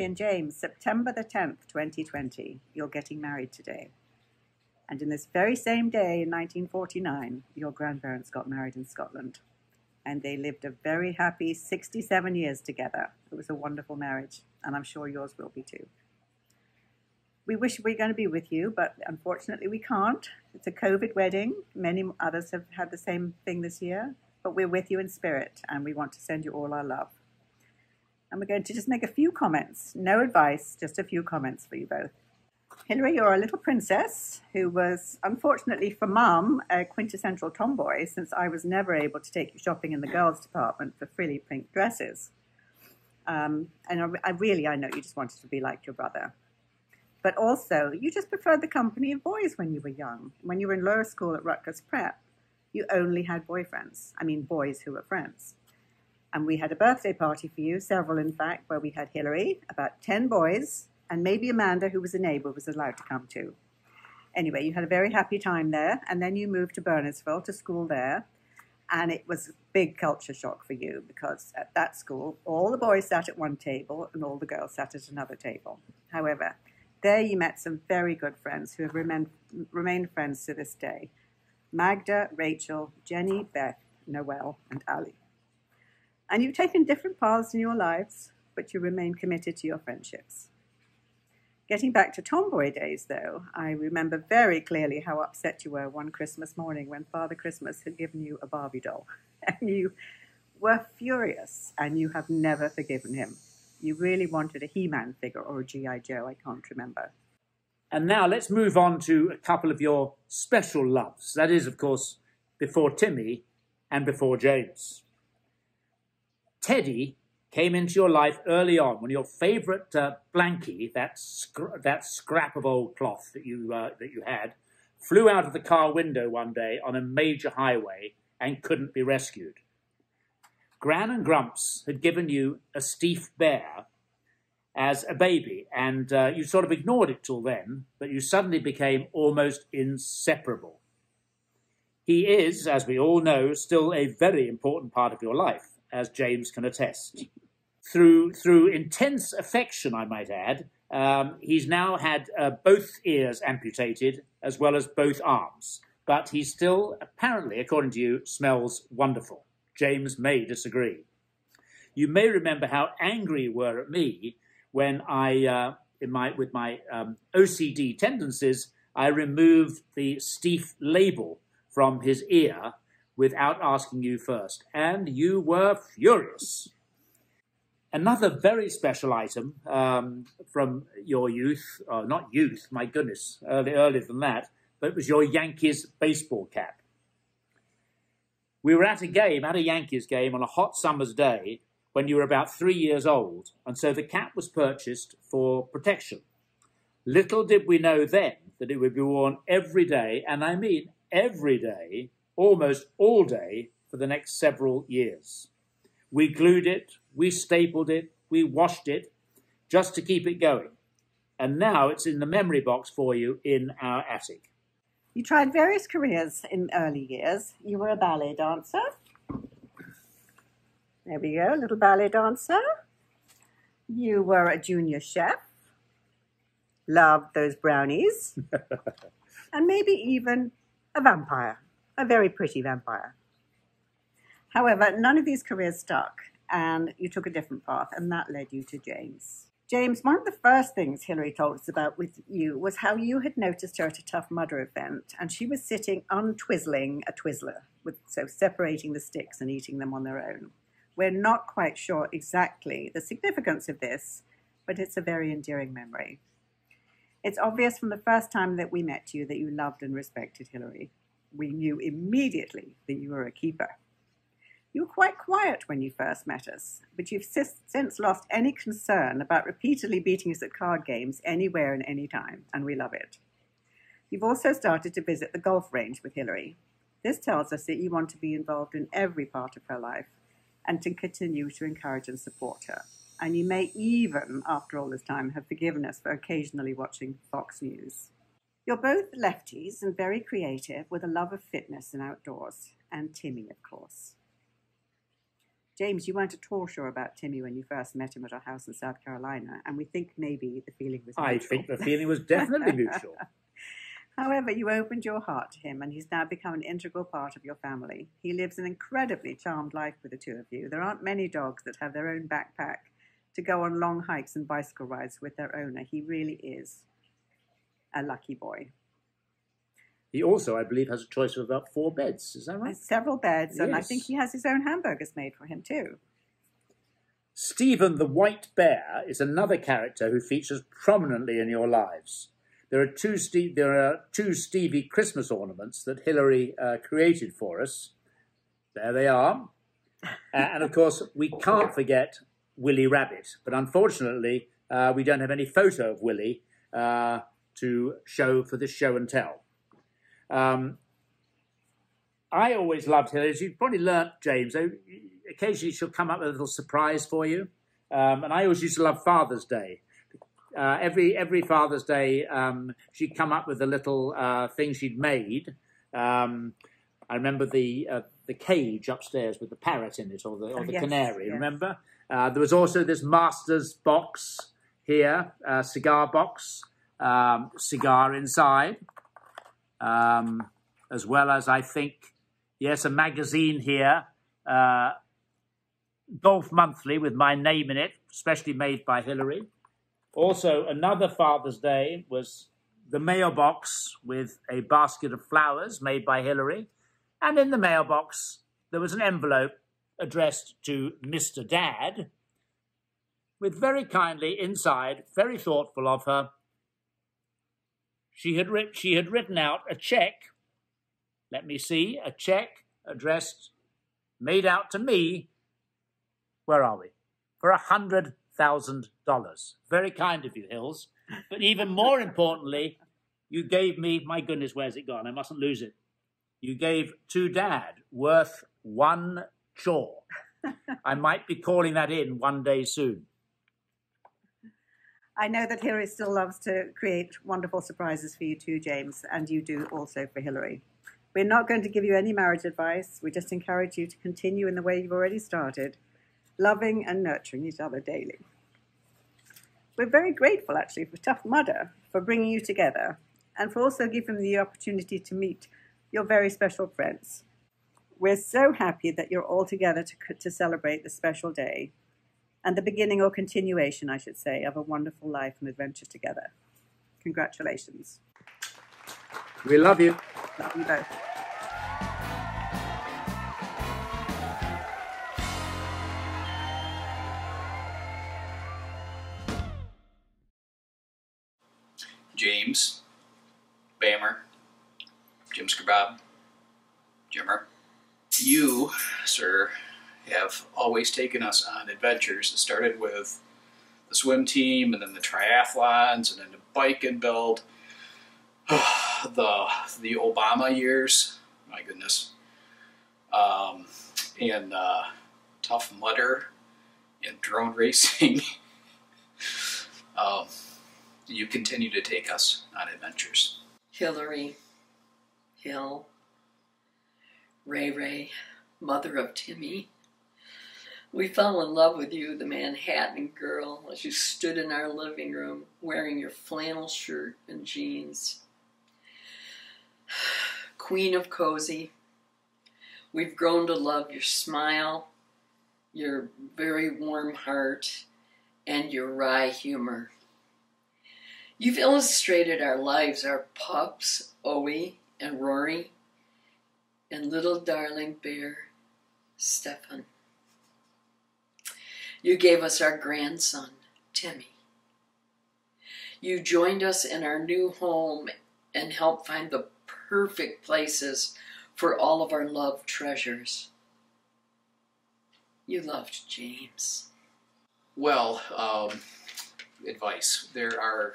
And James, September the 10th, 2020, you're getting married today. And in this very same day in 1949, your grandparents got married in Scotland. And they lived a very happy 67 years together. It was a wonderful marriage, and I'm sure yours will be too. We wish we were going to be with you, but unfortunately we can't. It's a COVID wedding. Many others have had the same thing this year, but we're with you in spirit, and we want to send you all our love. And we're going to just make a few comments. No advice, just a few comments for you both. Hilary, you're a little princess who was, unfortunately for mum, a quintessential tomboy since I was never able to take you shopping in the girls' department for frilly pink dresses. Um, and I, I really, I know you just wanted to be like your brother. But also, you just preferred the company of boys when you were young. When you were in lower school at Rutgers Prep, you only had boyfriends. I mean, boys who were friends. And we had a birthday party for you, several in fact, where we had Hilary, about 10 boys, and maybe Amanda, who was a neighbour, was allowed to come too. Anyway, you had a very happy time there, and then you moved to Bernardsville to school there, and it was a big culture shock for you because at that school, all the boys sat at one table and all the girls sat at another table. However, there you met some very good friends who have remained friends to this day. Magda, Rachel, Jenny, Beth, Noel, and Ali. And you've taken different paths in your lives, but you remain committed to your friendships. Getting back to tomboy days, though, I remember very clearly how upset you were one Christmas morning when Father Christmas had given you a Barbie doll. And you were furious, and you have never forgiven him. You really wanted a He Man figure or a G.I. Joe, I can't remember. And now let's move on to a couple of your special loves. That is, of course, before Timmy and before James. Teddy came into your life early on when your favourite uh, blankie, that, that scrap of old cloth that you, uh, that you had, flew out of the car window one day on a major highway and couldn't be rescued. Gran and Grumps had given you a Steiff bear as a baby, and uh, you sort of ignored it till then, but you suddenly became almost inseparable. He is, as we all know, still a very important part of your life, as James can attest. Through, through intense affection, I might add, um, he's now had uh, both ears amputated as well as both arms, but he still, apparently, according to you, smells wonderful. James may disagree. You may remember how angry you were at me when I, uh, in my, with my um, OCD tendencies, I removed the Steiff label from his ear without asking you first, and you were furious. Another very special item um, from your youth, uh, not youth, my goodness, early, earlier than that, but it was your Yankees baseball cap. We were at a game, at a Yankees game on a hot summer's day, when you were about three years old, and so the cap was purchased for protection. Little did we know then that it would be worn every day, and I mean every day, almost all day, for the next several years. We glued it, we stapled it, we washed it, just to keep it going. And now it's in the memory box for you in our attic. You tried various careers in early years. You were a ballet dancer, there we go, little ballet dancer. You were a junior chef. Loved those brownies. and maybe even a vampire, a very pretty vampire. However, none of these careers stuck, and you took a different path, and that led you to James. James, one of the first things Hilary told us about with you was how you had noticed her at a Tough Mudder event, and she was sitting untwizzling a Twizzler, with, so separating the sticks and eating them on their own. We're not quite sure exactly the significance of this, but it's a very endearing memory. It's obvious from the first time that we met you that you loved and respected Hilary. We knew immediately that you were a keeper. You were quite quiet when you first met us, but you've since lost any concern about repeatedly beating us at card games anywhere and any time, and we love it. You've also started to visit the golf range with Hilary. This tells us that you want to be involved in every part of her life, and to continue to encourage and support her. And you may even, after all this time, have forgiven us for occasionally watching Fox News. You're both lefties and very creative with a love of fitness and outdoors, and Timmy, of course. James, you weren't at all sure about Timmy when you first met him at our house in South Carolina, and we think maybe the feeling was mutual. I think the feeling was definitely mutual. However, you opened your heart to him, and he's now become an integral part of your family. He lives an incredibly charmed life with the two of you. There aren't many dogs that have their own backpack to go on long hikes and bicycle rides with their owner. He really is a lucky boy. He also, I believe, has a choice of about four beds. Is that right? There's several beds, and I think he has his own hamburgers made for him too. Stephen the White Bear is another character who features prominently in your lives. There are two, Ste- there are two Stevie Christmas ornaments that Hilary uh, created for us. There they are. Uh, and of course, we can't forget Willie Rabbit. But unfortunately, uh, we don't have any photo of Willie uh, to show for this show and tell. Um, I always loved her. As you've probably learnt, James, occasionally she'll come up with a little surprise for you. Um, and I always used to love Father's Day. Uh, every every Father's Day, um, she'd come up with a little uh, thing she'd made. Um, I remember the uh, the cage upstairs with the parrot in it, or the or the yes, canary. yes. Remember? Uh, there was also this master's box here, cigar box, um, cigar inside, um, as well as I think, yes, a magazine here, uh, Golf Monthly with my name in it, specially made by Hilary. Also, another Father's Day was the mailbox with a basket of flowers made by Hilary. And in the mailbox, there was an envelope addressed to Mr. Dad, with very kindly inside, very thoughtful of her, she had, writ- she had written out a check. Let me see, a check addressed, made out to me. Where are we? For a hundred thousand dollars. Very kind of you, Hills. But even more importantly, you gave me, my goodness, where's it gone? I mustn't lose it. You gave to Dad worth one chaw. I might be calling that in one day soon. I know that Hilary still loves to create wonderful surprises for you too, James, and you do also for Hilary. We're not going to give you any marriage advice. We just encourage you to continue in the way you've already started, loving and nurturing each other daily. We're very grateful, actually, for Tough Mudder for bringing you together and for also giving the opportunity to meet your very special friends. We're so happy that you're all together to, to celebrate this special day and the beginning or continuation, I should say, of a wonderful life and adventure together. Congratulations. We love you. Love you both. James, Bammer, Jim Skrbob, Jimmer. You, sir, have always taken us on adventures. It started with the swim team and then the triathlons and then the bike and build. the the Obama years, my goodness. Um, and uh, tough mudder and drone racing. um, you continue to take us on adventures. Hilary, Hill, Ray Ray, mother of Timmy. We fell in love with you, the Manhattan girl, as you stood in our living room wearing your flannel shirt and jeans. Queen of Cozy, we've grown to love your smile, your very warm heart, and your wry humor. You've illustrated our lives, our pups, Owie and Rory, and little darling bear, Stefan. You gave us our grandson, Timmy. You joined us in our new home and helped find the perfect places for all of our love treasures. You loved James. Well, um, advice. There are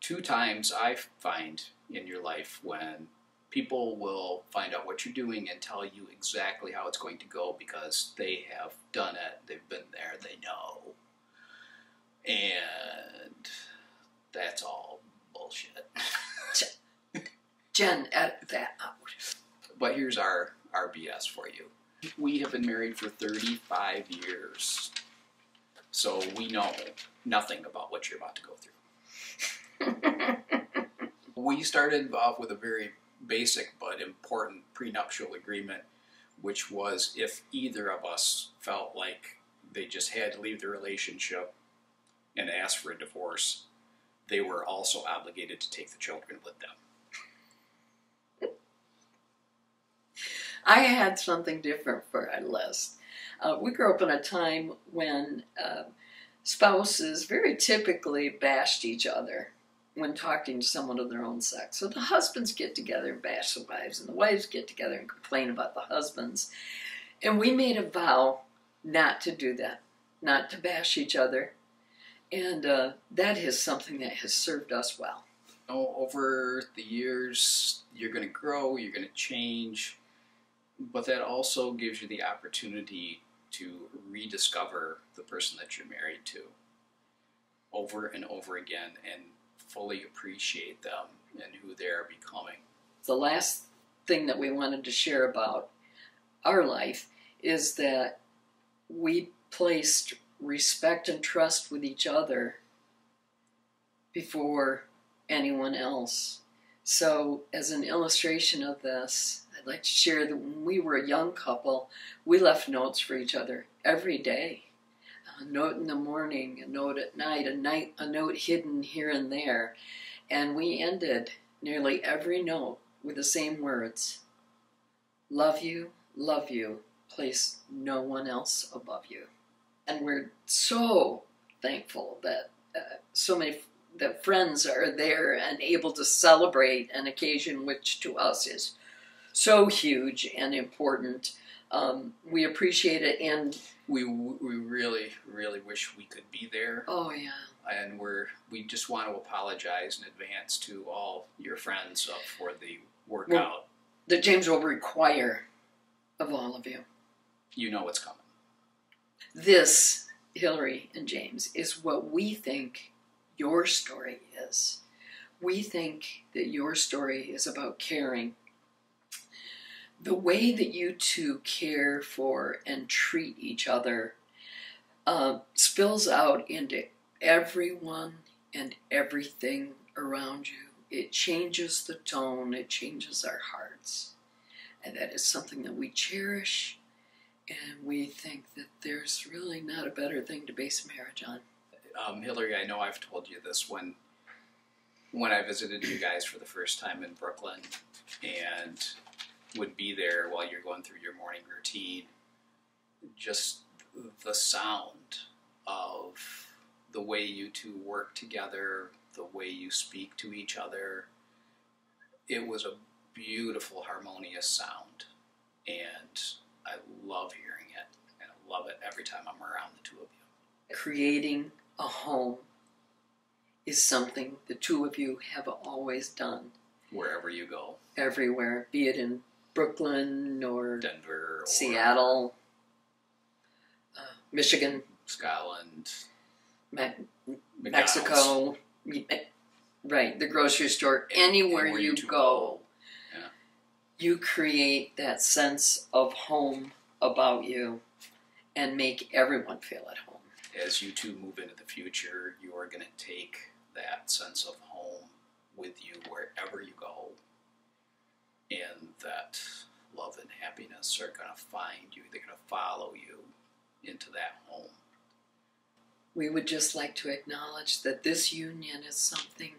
two times I find in your life when people will find out what you're doing and tell you exactly how it's going to go because they have done it, they've been there, they know. And that's all bullshit. Jen, edit that out. but here's our, our BS for you. We have been married for 35 years. So we know nothing about what you're about to go through. we started off with a very basic but important prenuptial agreement, which was if either of us felt like they just had to leave the relationship and ask for a divorce, they were also obligated to take the children with them. I had something different for our list. Uh, we grew up in a time when uh, spouses very typically bashed each other when talking to someone of their own sex. So the husbands get together and bash the wives, and the wives get together and complain about the husbands. And we made a vow not to do that, not to bash each other. And uh, that is something that has served us well. Oh, over the years, you're going to grow, you're going to change, but that also gives you the opportunity to rediscover the person that you're married to over and over again and fully appreciate them and who they are becoming. The last thing that we wanted to share about our life is that we placed respect and trust with each other before anyone else. So, as an illustration of this, I'd like to share that when we were a young couple, we left notes for each other every day. A note in the morning, a note at night, a night, a note hidden here and there, and we ended nearly every note with the same words: "Love you, love you. Place no one else above you." And we're so thankful that uh, so many that friends are there and able to celebrate an occasion which to us is so huge and important. Um, we appreciate it, and we we really really wish we could be there. Oh yeah. And we're we just want to apologize in advance to all your friends for the workout well, that James will require of all of you. You know what's coming. This, Hilary and James, is what we think your story is. We think that your story is about caring. The way that you two care for and treat each other uh, spills out into everyone and everything around you. It changes the tone, it changes our hearts. And that is something that we cherish, and we think that there's really not a better thing to base marriage on um, Hilary, I know I've told you this when when I visited you guys for the first time in Brooklyn and would be there while you're going through your morning routine. Just the sound of the way you two work together, the way you speak to each other. It was a beautiful, harmonious sound, and I love hearing it, and I love it every time I'm around the two of you. Creating a home is something the two of you have always done. Wherever you go. Everywhere, be it in Brooklyn or Denver, or Seattle, uh, Michigan, Scotland, Me- Mexico, right, the grocery store, anywhere, anywhere you, you go, go yeah. you create that sense of home about you and make everyone feel at home. As you two move into the future, you are going to take that sense of home with you wherever you go, and that love and happiness are going to find you. They're going to follow you into that home. We would just like to acknowledge that this union is something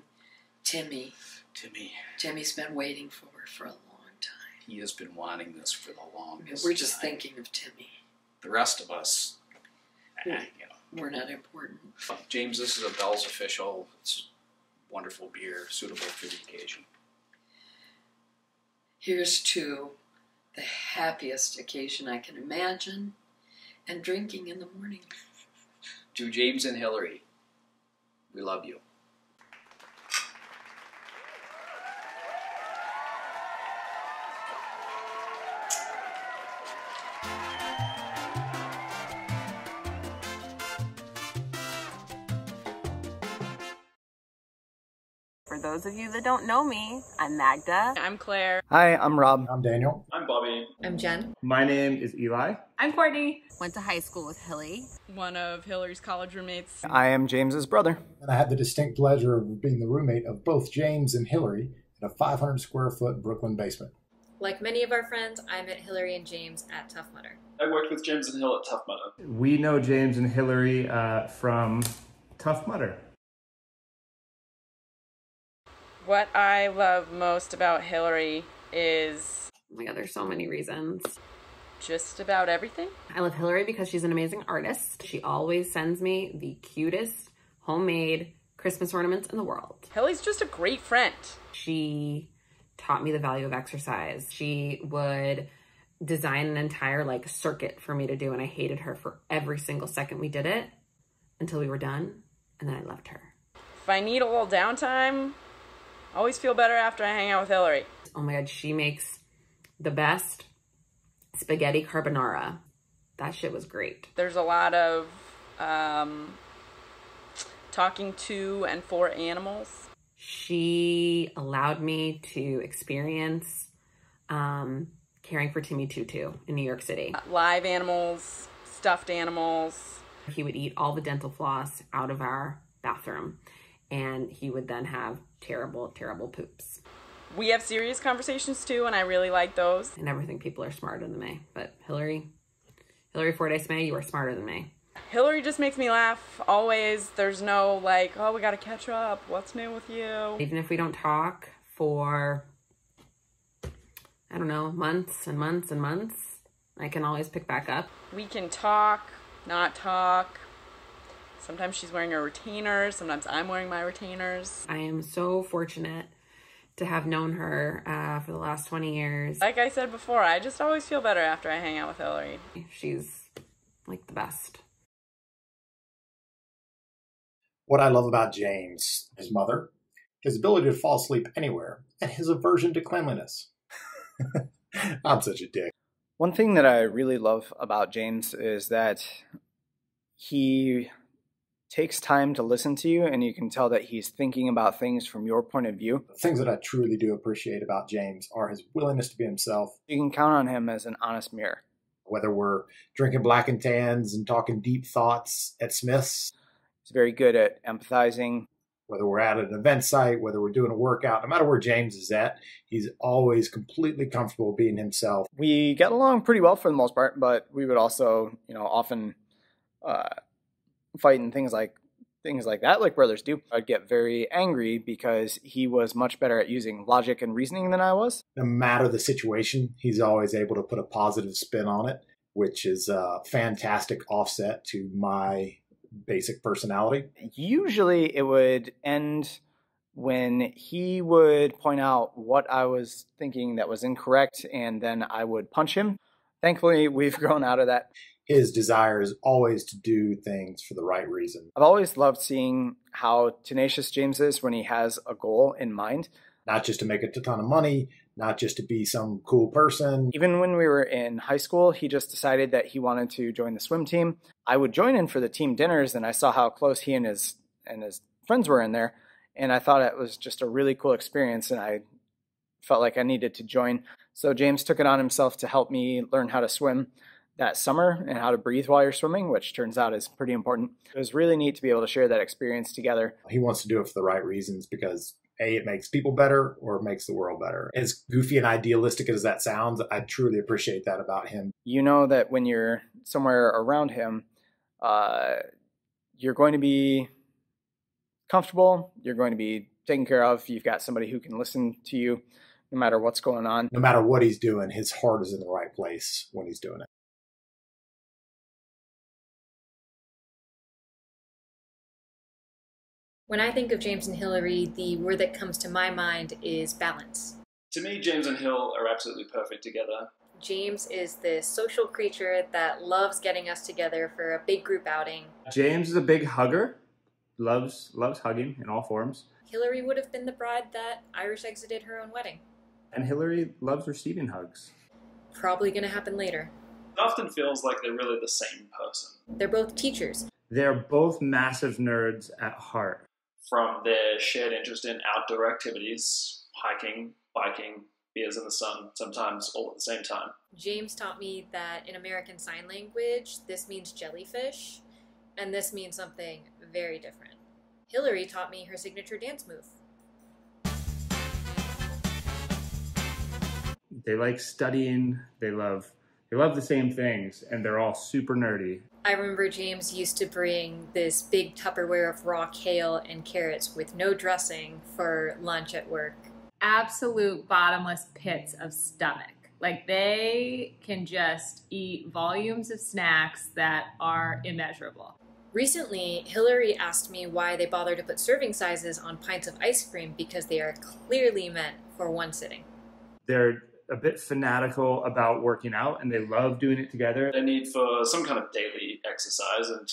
Timmy, Timmy, Timmy's been waiting for for a long time. He has been wanting this for the longest. We're just time. thinking of Timmy. The rest of us, eh, you know, we're not important. James, this is a Bell's official. It's wonderful beer, suitable for the occasion. Here's to the happiest occasion I can imagine and drinking in the morning. To James and Hilary, we love you. For those of you that don't know me, I'm Magda. I'm Claire. Hi, I'm Rob. I'm Daniel. I'm Bobby. I'm Jen. My name is Eli. I'm Courtney. Went to high school with Hilly. One of Hilary's college roommates. I am James's brother. And I had the distinct pleasure of being the roommate of both James and Hilary in a 500 square foot Brooklyn basement. Like many of our friends, I met Hilary and James at Tough Mudder. I worked with James and Hill at Tough Mudder. We know James and Hilary uh, from Tough Mudder. What I love most about Hilary is Oh my god, there's so many reasons. just about everything. I love Hilary because she's an amazing artist. She always sends me the cutest homemade Christmas ornaments in the world. Hilary's just a great friend. She taught me the value of exercise. She would design an entire like circuit for me to do and I hated her for every single second we did it until we were done and then I loved her. If I need a little downtime, I always feel better after I hang out with Hilary. Oh my god, she makes the best spaghetti carbonara. That shit was great. There's a lot of um, talking to and for animals. She allowed me to experience um, caring for Timmy Tutu in New York City. Live animals, stuffed animals. He would eat all the dental floss out of our bathroom, and he would then have terrible, terrible poops. We have serious conversations too, and I really like those. I never think people are smarter than me, but Hilary, Hilary Fordyce May, you are smarter than me. Hillary just makes me laugh always. There's no like, oh, we gotta catch up. What's new with you? Even if we don't talk for, I don't know, months and months and months, I can always pick back up. We can talk, not talk. Sometimes she's wearing her retainers. Sometimes I'm wearing my retainers. I am so fortunate to have known her uh, for the last 20 years. Like I said before, I just always feel better after I hang out with Hilary. She's like the best. What I love about James, his mother, his ability to fall asleep anywhere, and his aversion to cleanliness. I'm such a dick. One thing that I really love about James is that he takes time to listen to you, and you can tell that he's thinking about things from your point of view. The things that I truly do appreciate about James are his willingness to be himself, You can count on him as an honest mirror. whether we're drinking black and tans and talking deep thoughts at Smith's, He's very good at empathizing. whether we're at an event site, whether we're doing a workout, no matter where James is at, he's always completely comfortable being himself. We get along pretty well for the most part, but we would also, you know, often uh, fight and things like things like that, like brothers do. I'd get very angry because he was much better at using logic and reasoning than I was. No matter the situation, he's always able to put a positive spin on it, which is a fantastic offset to my basic personality. Usually it would end when he would point out what I was thinking that was incorrect, and then I would punch him. Thankfully, we've grown out of that. His desire is always to do things for the right reason, I've always loved seeing how tenacious James is when he has a goal in mind. not just to make a ton of money, not just to be some cool person. Even when we were in high school, he just decided that he wanted to join the swim team. I would join in for the team dinners, and I saw how close he and his and his friends were in there, and I thought it was just a really cool experience, and I felt like I needed to join. So James took it on himself to help me learn how to swim that summer and how to breathe while you're swimming, which turns out is pretty important. It was really neat to be able to share that experience together. He wants to do it for the right reasons because A, it makes people better or it makes the world better. As goofy and idealistic as that sounds, I truly appreciate that about him. you know that when you're somewhere around him, uh, you're going to be comfortable. You're going to be taken care of. You've got somebody who can listen to you no matter what's going on. No matter what he's doing, his heart is in the right place when he's doing it. When I think of James and Hilary, the word that comes to my mind is balance. To me, James and Hill are absolutely perfect together. James is this social creature that loves getting us together for a big group outing. James is a big hugger. Loves loves hugging in all forms. Hilary would have been the bride that Irish exited her own wedding. And Hilary loves receiving hugs. Probably going to happen later. It often feels like they're really the same person. They're both teachers. They're both massive nerds at heart. From their shared interest in outdoor activities, hiking, biking, beers in the sun, sometimes all at the same time. James taught me that in American Sign Language, this means jellyfish, and this means something very different. Hilary taught me her signature dance move. They like studying. They love they love the same things, and they're all super nerdy. I remember James used to bring this big Tupperware of raw kale and carrots with no dressing for lunch at work. Absolute bottomless pits of stomach. Like they can just eat volumes of snacks that are immeasurable. Recently, Hilary asked me why they bother to put serving sizes on pints of ice cream because they are clearly meant for one sitting. They're a bit fanatical about working out, and they love doing it together. They need for some kind of daily exercise, and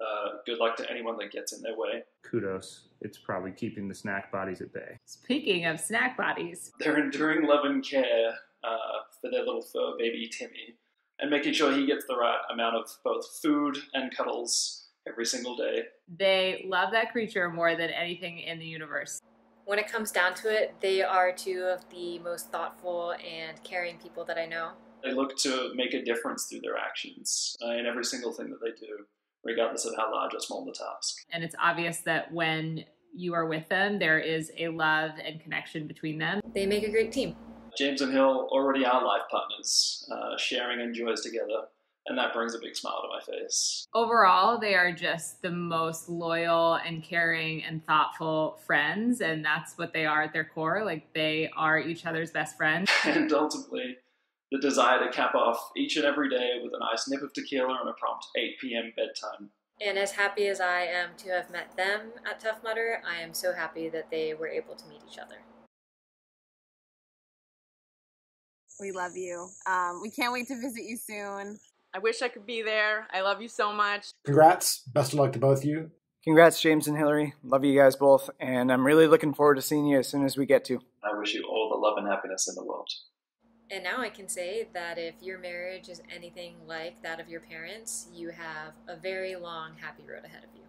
uh, good luck to anyone that gets in their way. Kudos. It's probably keeping the snack bodies at bay. Speaking of snack bodies, They're enduring love and care uh, for their little fur baby Timmy, and making sure he gets the right amount of both food and cuddles every single day. they love that creature more than anything in the universe. When it comes down to it, they are two of the most thoughtful and caring people that I know. They look to make a difference through their actions uh, in every single thing that they do, regardless of how large or small the task. And it's obvious that when you are with them, there is a love and connection between them. They make a great team. James and Hill already are life partners, uh, sharing joys together, and that brings a big smile to my face. Overall, they are just the most loyal and caring and thoughtful friends, and that's what they are at their core. Like they are each other's best friend. and ultimately, the desire to cap off each and every day with a nice nip of tequila and a prompt 8 p.m. bedtime. And as happy as I am to have met them at Tough Mudder, I am so happy that they were able to meet each other. We love you. Um, we can't wait to visit you soon. I wish I could be there. I love you so much. Congrats. Best of luck to both of you. Congrats, James and Hilary. Love you guys both, and I'm really looking forward to seeing you as soon as we get to. I wish you all the love and happiness in the world. And now I can say that if your marriage is anything like that of your parents, you have a very long, happy road ahead of you.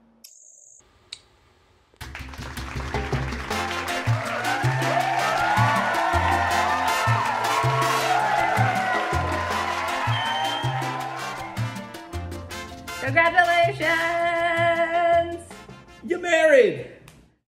Congratulations! You're married!